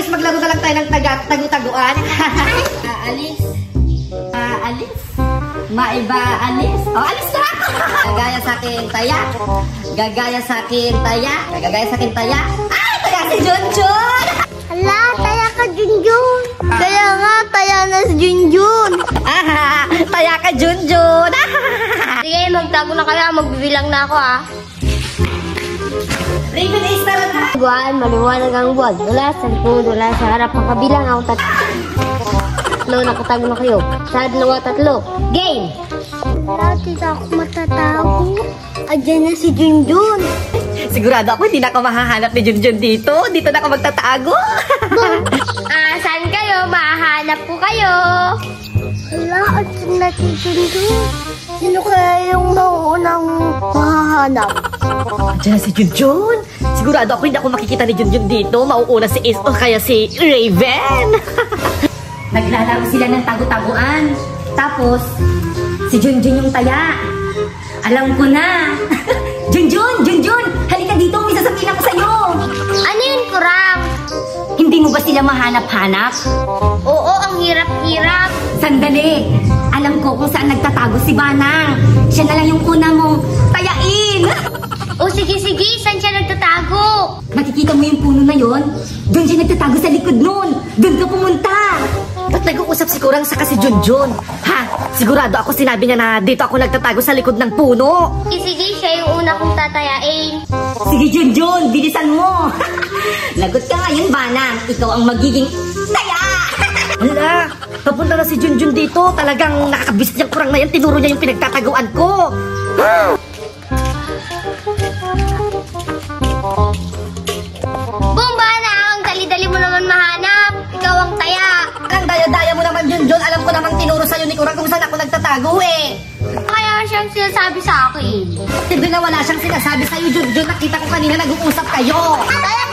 Ayos, maglaro na lang tayo ng tagu-taguan. Aalis. Aalis. Maiba, alis. Oh, alis na! Gagaya sa akin, taya. Gagaya sa akin, taya. Gagaya sa akin, taya. Ah, taya si Junjun! Hala, taya ka, Junjun. Kaya nga, taya na si Junjun. Ah, taya ka, Junjun! Sige, magtago na kaya. Magbibilang na ako, ah. Raven na lang ha! Buwan, maliwanag ang buwan. Wala sa likod, wala sa harap. Pagkabilang ako tat... Tatlo, nakatago na kayo. Sa dalawa, tatlo. Game! Dati ako matatago. Ayan na si Junjun. Sigurado ako hindi na ako mahahanap ni Junjun dito. Dito na ako magtatago. ah, saan kayo? Mahanap ko kayo. Hala, at na si Junjun. Sino kaya yung mauunang mahahanap? Diyan na si Junjun. Sigurado ako hindi ako makikita ni Junjun dito. Mauuna si Ace o kaya si Raven. Naglalaro sila ng tagu-taguan. Tapos, si Junjun yung taya. Alam ko na. Junjun! Junjun! Halika dito, may sasabihin ako sa'yo. Ano yun, Kurang? Hindi mo ba sila mahanap-hanap? Oo, ang hirap-hirap. Sandali! Alam ko kung saan nagtatago si Banang. Siya na lang yung una mong. O sige, sige, saan siya nagtatago? Nakikita mo yung puno na yon? Doon siya nagtatago sa likod nun. Doon ka pumunta. Ba't nag-uusap si Kurang sa kasi Junjun? Ha? Sigurado ako sinabi niya na dito ako nagtatago sa likod ng puno. Sige, sige, siya yung una kong tatayain. Sige Junjun, bilisan mo. Lagot ka ngayon, Banang. Ikaw ang magiging taya. Hala, papunta na si Junjun dito. Talagang nakakabis niyang kurang na yan. Tinuro niya yung pinagtataguan ko. Bumba na, ang dali-dali mo naman mahanap. Ikaw ang taya. Ang daya-daya mo naman, Junjun. Alam ko namang tinuro sa'yo ni Kurang kung saan ako nagtatago eh. Kaya siyang sinasabi sa akin. Hindi na wala siyang sinasabi sa'yo, Junjun. Nakita ko kanina nag-uusap kayo. Taya